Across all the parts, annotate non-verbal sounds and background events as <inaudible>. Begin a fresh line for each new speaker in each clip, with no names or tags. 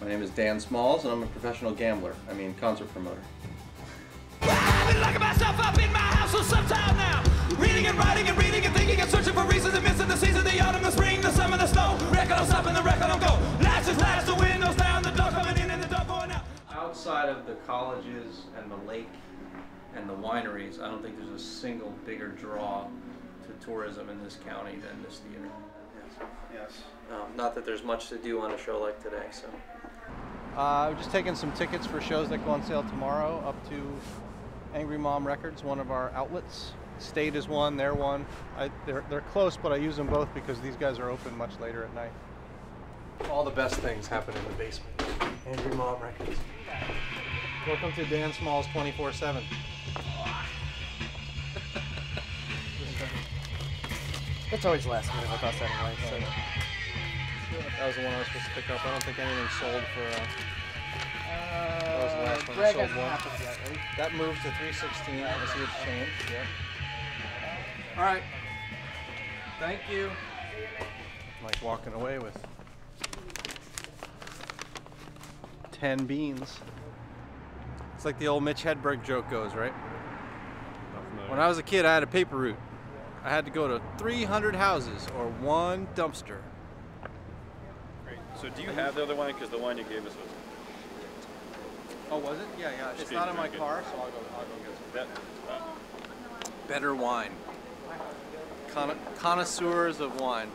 My name is Dan Smalls, and I'm a professional gambler. I mean, concert promoter.
I've been locking myself up in my house for some time now. Reading and writing and reading and thinking and searching for reasons and missing the season, the autumn, the spring, the summer, the snow. Record on stop and the record on go. Latches, latch, the windows down, the door coming in and the door going out.
Outside of the colleges and the lake and the wineries, I don't think there's a single bigger draw to tourism in this county than this theater. Yes.
Yes.
Um, not that there's much to do on a show like today, so.
Uh, we're just taking some tickets for shows that go on sale tomorrow up to Angry Mom Records, one of our outlets. State is one, they're one. I, they're, they're close, but I use them both because these guys are open much later at night. All the best things happen in the basement. Angry Mom Records. Welcome to Dan Smalls 24 7.
It's always last minute with us anyway. So.
That was the one I was supposed to pick up. I don't think anything sold for. Uh,
Uh,
was the last one we
Greg
sold one.
yet, right?
that moved to 316. I see it's changed. Yep.
All right. Thank you.
like walking away with 10 beans. It's like the old Mitch Hedberg joke goes, right? When I was a kid, I had a paper route. I had to go to 300 houses or one dumpster.
Great. So do you have the other wine? Because the wine you gave us was
Oh, was it? Yeah, yeah. It's
It's
not in my car, so I'll go, I'll go get some.
that. Uh,
Better wine. Conno- connoisseurs of wine.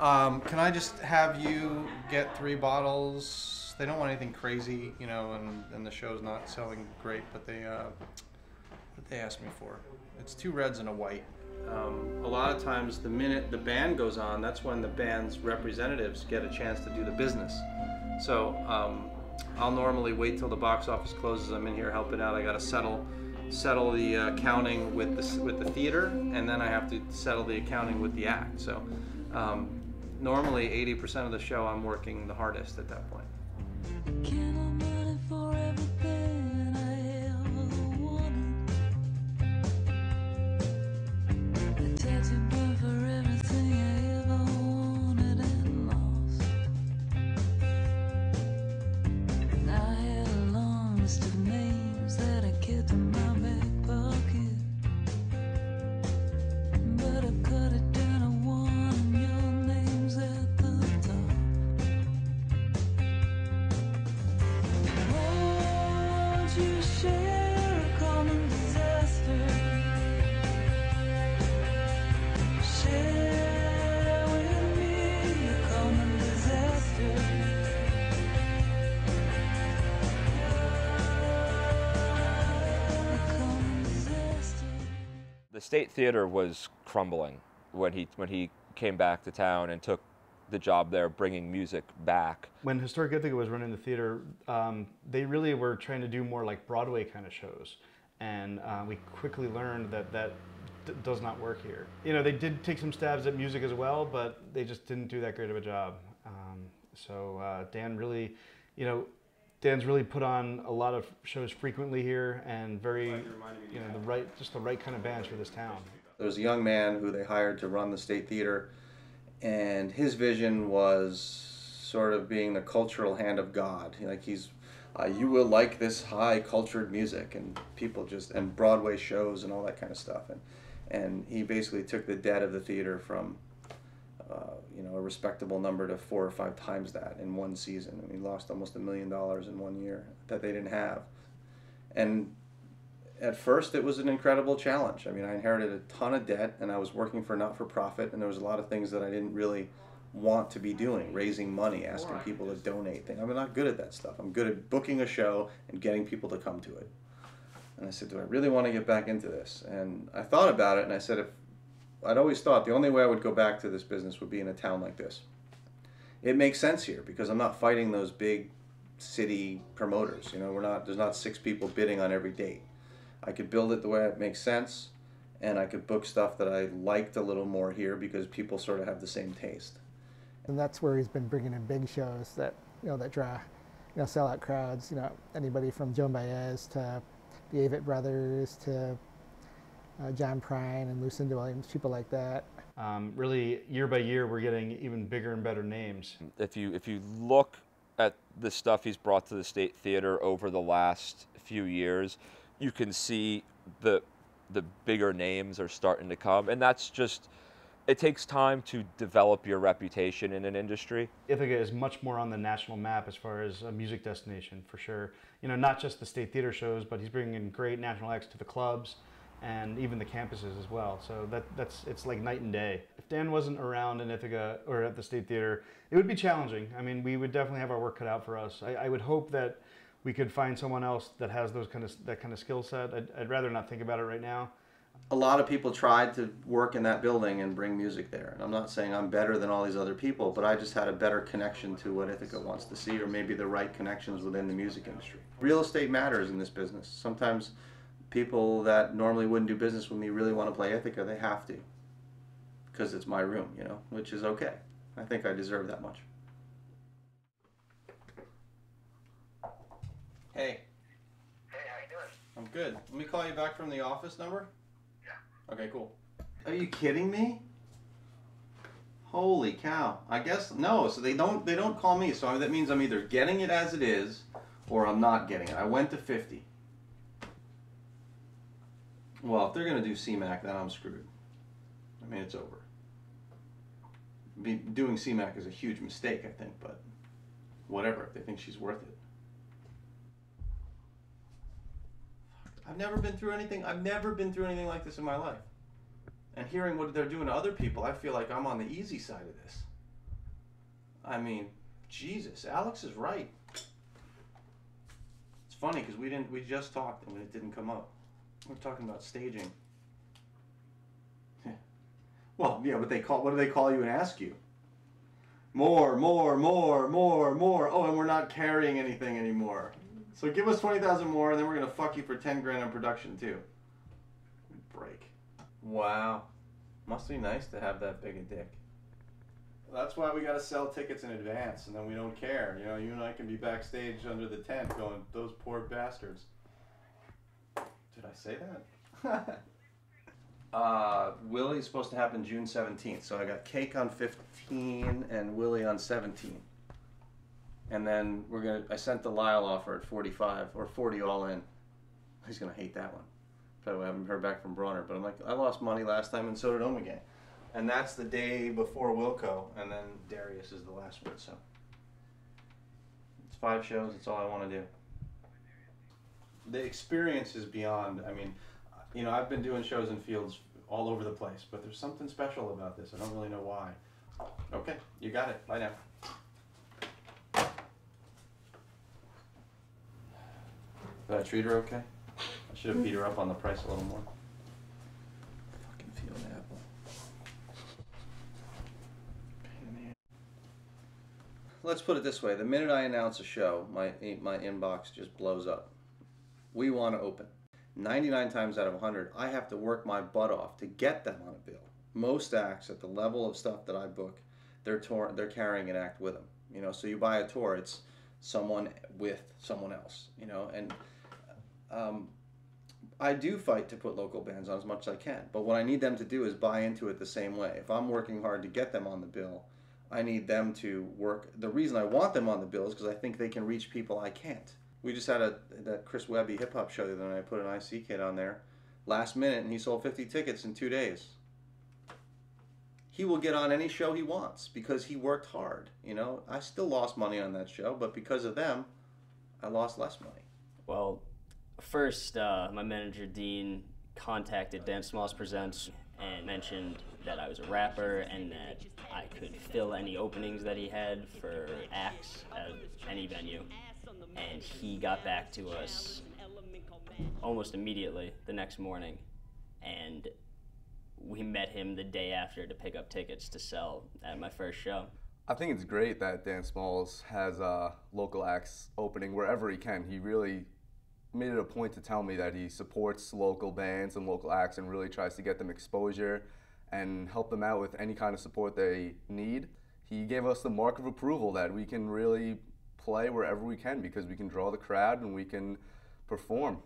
Um, can I just have you get three bottles? They don't want anything crazy, you know, and, and the show's not selling great, but they uh, what they asked me for. It's two reds and a white. Um, a lot of times, the minute the band goes on, that's when the band's representatives get a chance to do the business. So um, I'll normally wait till the box office closes. I'm in here helping out. I got to settle settle the uh, accounting with the with the theater, and then I have to settle the accounting with the act. So um, normally, 80% of the show, I'm working the hardest at that point.
State theater was crumbling when he when he came back to town and took the job there bringing music back
When Historic Ithaca was running the theater, um, they really were trying to do more like Broadway kind of shows, and uh, we quickly learned that that does not work here. You know, they did take some stabs at music as well, but they just didn't do that great of a job. Um, so uh, Dan really, you know, Dan's really put on a lot of shows frequently here, and very, you know, the right, just the right kind of bands for this town.
There was a young man who they hired to run the State Theater, and his vision was sort of being the cultural hand of God. Like he's, uh, you will like this high cultured music, and people just and Broadway shows and all that kind of stuff. And and he basically took the debt of the theater from, uh, you know, a respectable number to four or five times that in one season. I mean, lost almost a million dollars in one year that they didn't have, and at first it was an incredible challenge. I mean, I inherited a ton of debt and I was working for not for profit and there was a lot of things that I didn't really want to be doing, raising money, asking people to donate things. I'm not good at that stuff. I'm good at booking a show and getting people to come to it. And I said, "Do I really want to get back into this?" And I thought about it and I said if I'd always thought the only way I would go back to this business would be in a town like this. It makes sense here because I'm not fighting those big city promoters. You know, we're not there's not six people bidding on every date. I could build it the way it makes sense, and I could book stuff that I liked a little more here because people sort of have the same taste.
and that's where he's been bringing in big shows that you know that draw you know sellout crowds you know anybody from Joan Baez to the Avett Brothers to uh, John Prine and Lucinda Williams people like that
Um, really, year by year, we're getting even bigger and better names.
if you if you look at the stuff he's brought to the State Theater over the last few years, you can see the the bigger names are starting to come, and that's just it takes time to develop your reputation in an industry.
Ithaca is much more on the national map as far as a music destination for sure. You know, not just the state theater shows, but he's bringing in great national acts to the clubs and even the campuses as well. So that that's it's like night and day. If Dan wasn't around in Ithaca or at the state theater, it would be challenging. I mean, we would definitely have our work cut out for us. I, I would hope that we could find someone else that has those kind of that kind of skill set. I'd, I'd rather not think about it right now.
a lot of people tried to work in that building and bring music there. And I'm not saying I'm better than all these other people, but I just had a better connection to what Ithaca wants to see, or maybe the right connections within the music industry. Real estate matters in this business. Sometimes people that normally wouldn't do business with me really want to play Ithaca. They have to, because it's my room, you know, which is okay. I think I deserve that much. Hey.
Hey, how you doing?
I'm good. Let me call you back from the office number. Yeah. Okay, cool. Are you kidding me? Holy cow! I guess no. So they don't they don't call me. So that means I'm either getting it as it is, or I'm not getting it. I went to 50. Well, if they're gonna do CMAC, then I'm screwed. I mean, it's over. Be, doing CMAC is a huge mistake, I think, but whatever. If they think she's worth it. I've never been through anything. I've never been through anything like this in my life. And hearing what they're doing to other people, I feel like I'm on the easy side of this. I mean, Jesus, Alex is right. It's funny because we didn't. We just talked and it didn't come up. We're talking about staging. Yeah, <laughs> well, yeah, but they call. What do they call you and ask you? More, more, more, more, more. Oh, and we're not carrying anything anymore. So give us twenty thousand more, and then we're gonna fuck you for ten grand on production too. Break. Wow. Must be nice to have that big a dick. That's why we gotta sell tickets in advance, and then we don't care. You know, you and I can be backstage under the tent going, "Those poor bastards." Did I say that? <laughs> uh, Willie's supposed to happen June seventeenth, so I got cake on fifteen and Willie on seventeen. And then we're gonna. I sent the Lyle offer at forty-five or forty all in. He's gonna hate that one. Probably haven't heard back from Bronner, but I'm like, I lost money last time, and so did Omega. And that's the day before Wilco, and then Darius is the last one. So it's five shows. That's all I want to do. The experience is beyond. I mean, you know, I've been doing shows in fields all over the place, but there's something special about this. I don't really know why. Okay, you got it. Bye now. Did I treat her okay? I should have beat her up on the price a little more. Fucking Fiona Apple. Pain in the ass. Let's put it this way: the minute I announce a show, my my inbox just blows up. We want to open. 99 times out of 100, I have to work my butt off to get them on a bill. Most acts at the level of stuff that I book, they're tour, they're carrying an act with them. You know, so you buy a tour, it's someone with someone else. You know, and um, I do fight to put local bands on as much as I can, but what I need them to do is buy into it the same way. If I'm working hard to get them on the bill, I need them to work. The reason I want them on the bill is because I think they can reach people I can't. We just had a that Chris Webby hip hop show the other night. I put an IC kid on there, last minute, and he sold 50 tickets in two days. He will get on any show he wants because he worked hard. You know, I still lost money on that show, but because of them, I lost less money.
Well, first, uh, my manager Dean contacted Dan Smalls Presents and mentioned that I was a rapper and that I could fill any openings that he had for acts at any venue. And he got back to us almost immediately the next morning, and we met him the day after to pick up tickets to sell at my first show.
I think it's great that Dan Smalls has uh, local acts opening wherever he can. He really made it a point to tell me that he supports local bands and local acts and really tries to get them exposure and help them out with any kind of support they need. He gave us the mark of approval that we can really play wherever we can because we can draw the crowd and we can perform.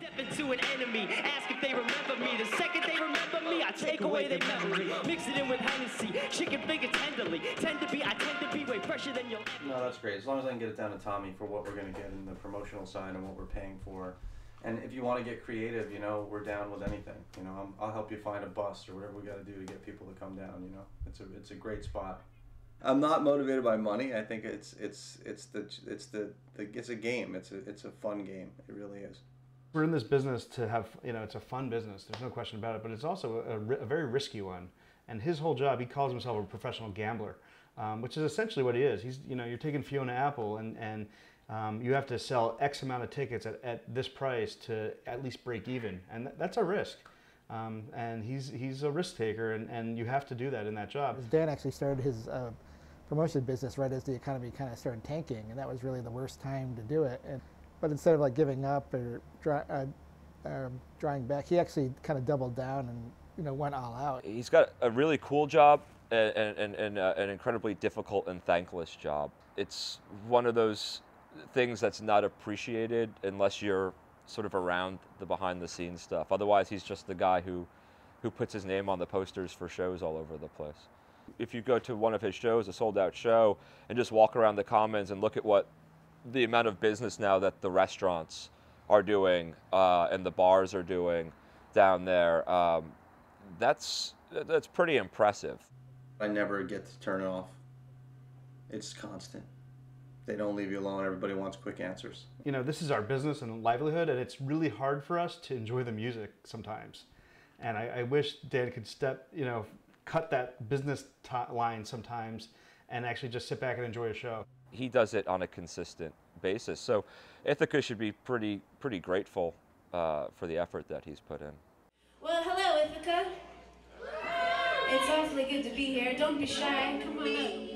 Step into an enemy, ask if they remember me. The second they remember me, I take away their memory. Mix it in with Hennessy, chicken finger tenderly. Tend to be, I tend to be way fresher than you'll
No, that's great. As long as I can get it down to Tommy for what we're going to get in the promotional side and what we're paying for. And if you want to get creative, you know, we're down with anything. You know, I'm, I'll help you find a bus or whatever we got to do to get people to come down. You know, it's a it's a great spot. I'm not motivated by money. I think it's it's it's the it's the, the it's a game. It's a it's a fun game. It really is.
We're in this business to have, you know, it's a fun business. There's no question about it, but it's also a, a very risky one. And his whole job, he calls himself a professional gambler, um, which is essentially what he is. He's, you know, you're taking Fiona Apple and, and um, you have to sell X amount of tickets at, at this price to at least break even. And th- that's a risk. Um, and he's, he's a risk taker, and, and you have to do that in that job.
Dan actually started his uh, promotion business right as the economy kind of started tanking, and that was really the worst time to do it. And, but instead of like giving up or dry, uh, um, drawing back, he actually kind of doubled down and you know went all out.
He's got a really cool job and, and, and uh, an incredibly difficult and thankless job. It's one of those things that's not appreciated unless you're sort of around the behind the scenes stuff. Otherwise, he's just the guy who, who puts his name on the posters for shows all over the place. If you go to one of his shows, a sold out show, and just walk around the commons and look at what the amount of business now that the restaurants are doing uh, and the bars are doing down there, um, that's that's pretty impressive.
I never get to turn it off. It's constant. They don't leave you alone. Everybody wants quick answers.
you know, this is our business and livelihood, and it's really hard for us to enjoy the music sometimes. And I, I wish Dan could step, you know, cut that business ti line sometimes and actually just sit back and enjoy a show.
He does it on a consistent basis. So Ithaca should be pretty pretty grateful uh, for the effort that he's put in.
Well, hello, Ithaca. It's awfully good to be here. Don't be shy. Come on up.